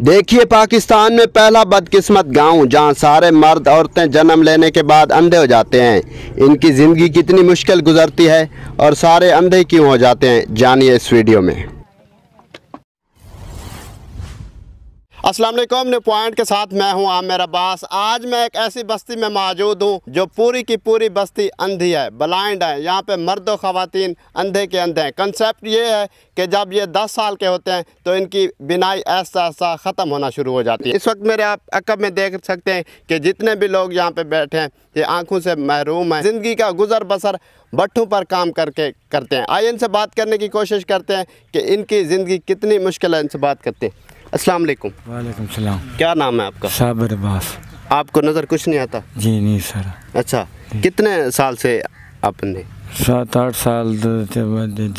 देखिए, पाकिस्तान में पहला बदकिस्मत गाँव, जहाँ सारे मर्द औरतें जन्म लेने के बाद अंधे हो जाते हैं। इनकी ज़िंदगी कितनी मुश्किल गुजरती है और सारे अंधे क्यों हो जाते हैं, जानिए इस वीडियो में। वालेकुम, न्यू पॉइंट के साथ मैं हूँ आमिर अब्बास। आज मैं एक ऐसी बस्ती में मौजूद हूँ जो पूरी की पूरी बस्ती अंधी है ब्लाइंड है। यहाँ पे मर्द व ख़वातीन अंधे के अंधे हैं। कंसेप्ट ये है कि जब ये 10 साल के होते हैं तो इनकी बिनाई ऐसा ऐसा ख़त्म होना शुरू हो जाती है। इस वक्त मेरे आप अकब में देख सकते हैं कि जितने भी लोग यहाँ पर बैठे हैं, ये आँखों से महरूम हैं। ज़िंदगी का गुजर बसर भट्टों पर काम करके करते हैं। आइए इनसे बात करने की कोशिश करते हैं कि इनकी ज़िंदगी कितनी मुश्किल है इनसे बात करते हैं। अस्सलाम वालेकुम। वालेकुम सलाम। क्या नाम है आपका? साबर अब्बास आपको नज़र कुछ नहीं आता? जी नहीं सर। अच्छा कितने साल से आप अंधे सात आठ साल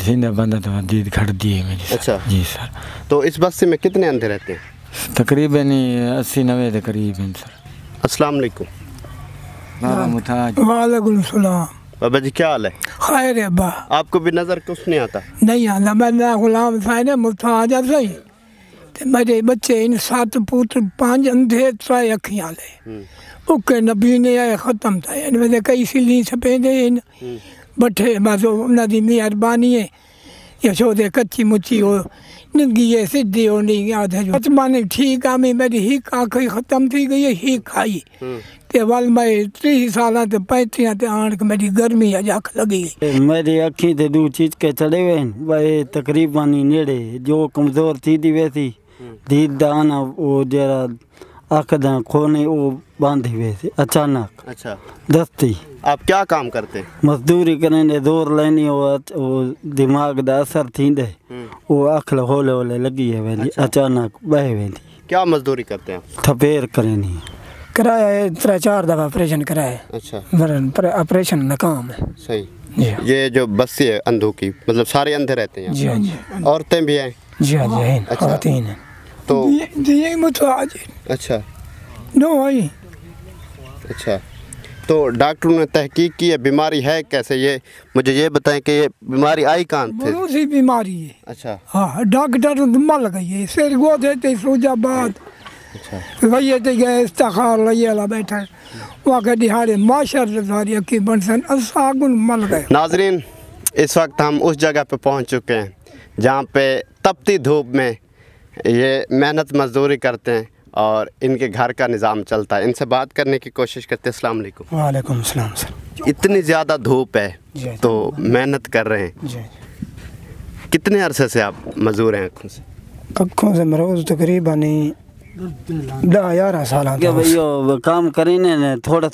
सीने बंदा तो दीद खड़ दी है मेरी अच्छा। जी सर। तो इस बस्ती में कितने अंधे रहते हैं? तकरीबन अस्सी नब्बे के करीब हैं सर। अस्सलाम वालेकुम। वालेकुम सलाम। बाबा जी क्या हाल है? खैर है अब्बा। आपको भी नज़र कुछ नहीं आता? नहीं आंदा मैं ना गुलाम साइन मुताज मेरे बच्चे इन सात पुत्र पाँच अंधे त्रै अखियाँ ले उके नबी ने आए खत्म था इन में कई सिली छपेंदे इन बठे बस उन्हां दी मेहरबानी है यशोदे कच्ची मुच्ची हो निंगी ये सिद्धि हो नहीं आधे जो बचपन ठीक आ मैं मेरी हिक आँख ही खत्म थी गई है आई ते वल मैं त्री साल ते पैंतीस ते आण के मेरी गर्मी अज अख लगी मेरी अखी ते दू चीज़ के चढ़े हुए हैं वह तकरीबन ही नेड़े जो कमज़ोर थी दी वैसी दीद दाना वो जरा अख दा खोने वो बांधे हुए थे अचानक। अच्छा। दस्ती। आप क्या काम करते? मजदूरी करेंगे दौर लेनी वो वो दिमाग दा असर थींदे। वो अख होले होले लगी है वेंदी अचानक बह वेंदी। क्या मजदूरी करते हैं आप? थपेर करेनी। कराया है त्रै चार दफ़ा ऑपरेशन कराया है। अच्छा। पर ऑपरेशन नाकाम है। सही। ये जो बस्ती है अंधों की मतलब सारे अंधे रहते हैं जी हाँ जी। औरतें भी हैं? जी हाँ जी हैं। अच्छा। खातन हैं। तो दिए मुताज अच्छा। नो आई अच्छा। तो डॉक्टरों ने तहकीक की है बीमारी है कैसे? ये मुझे ये बताएँ कि ये बीमारी आई कहाँ थे सी बीमारी है। अच्छा। हाँ डॉक्टर मल गई है। सिर गो देते सोजाबाद अच्छा। वही ते गए इस्ताखार लइया ला बैठा वहाँ के दिहाड़े माशर अक्की बनसन असागुन मल गए। नाजरीन इस वक्त हम उस जगह पे पहुँच चुके हैं जहाँ पे तपती धूप में ये मेहनत मजदूरी करते हैं और इनके घर का निज़ाम चलता है। इनसे बात करने की कोशिश करते हैं। अस्सलाम वालेकुम। वालेकुम सलाम सर। इतनी ज़्यादा धूप है तो मेहनत कर रहे हैं। जी कितने अरसे से आप मजदूर हैं आँखों से? अखों से मरोज तकरीबन ग्यारह साल काम करीने ने थोड़ा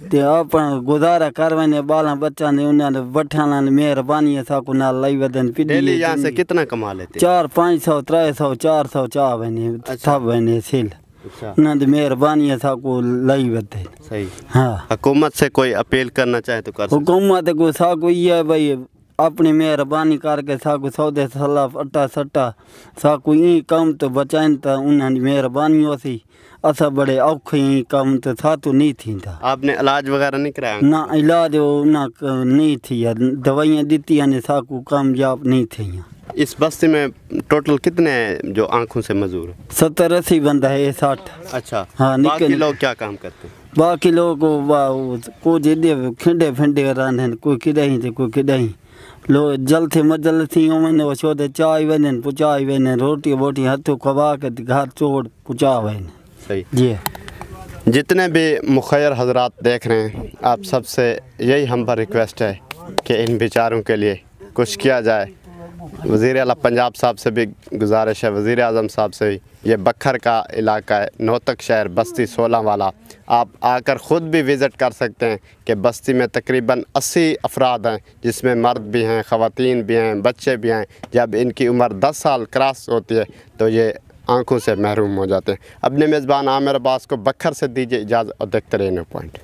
ते अपन गुजारा करवाने बाला बच्चा ने उन्हें बठाना ने मेहरबानी है साकु ना लाई वदन डेली यहाँ से कितना कमा लेते चार पाँच सौ त्रे सौ चार सौ चाह बने सब बने सिल अच्छा उन्हें मेहरबानी है साकु लाई वदे सही हाँ हुकूमत से कोई अपील करना चाहे तो कर सकते हुकूमत को साकू ये भाई अपनी मेहरबानी करके साकु सौदे सलाह अट्टा सट्टा साकु ई कम तो बचाइन त उन्हें मेहरबानी होसी असां बड़े औखे ई कम तो सातु नहीं थींदा आपने इलाज वगैरह नहीं कराया ना इलाज वो ना नहीं थी दवाइयाँ दी ने साकु कामयाब नहीं थी इस बस्ती में टोटल कितने हैं जो आँखों से मजदूर सत्तर अस्सी बंदा है साठ अच्छा हाँ, बाकी लोग क्या काम करते हैं बाकी लोग को खिंडे फिंडे रहन कोई किॾाहीं ते कोई किॾाहीं लो जल थे मजल थी वञे वो छो चांहि वञनि पुचाई वञनि रोटी वोटी हथ खवा के घर चोड़ पुचा वञनि सही। जी। जितने भी मुखैर हजरात देख रहे हैं आप सबसे यही हम पर रिक्वेस्ट है कि इन बेचारों के लिए कुछ किया जाए। वज़ी अला पंजाब साहब से भी गुजारिश है वज़ी अजम साहब से भी। ये बखर का इलाका है, नोतक शहर, बस्ती सोलह वाला। आप आकर ख़ुद भी विज़िट कर सकते हैं कि बस्ती में तकरीबन 80 अफराद हैं, जिसमें मर्द भी हैं ख़वान भी हैं, बच्चे भी हैं। जब इनकी उम्र 10 साल क्रॉस होती है तो ये आँखों से महरूम हो जाते हैं। अपने मेज़बान आमिर अब्बास को बखर से दीजिए इजाज़त और देखते रहिए पॉइंट।